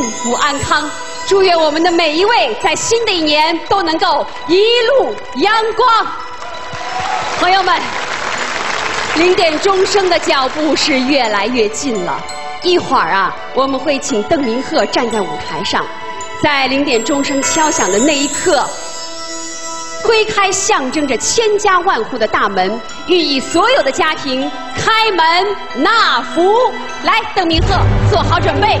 幸福安康。祝愿我们的每一位在新的一年都能够一路阳光。朋友们，零点钟声的脚步是越来越近了。一会儿啊，我们会请邓明鹤站在舞台上，在零点钟声敲响的那一刻。推开象征着千家万户的大门，寓意所有的家庭开门纳福。来，邓明鹤，做好准备，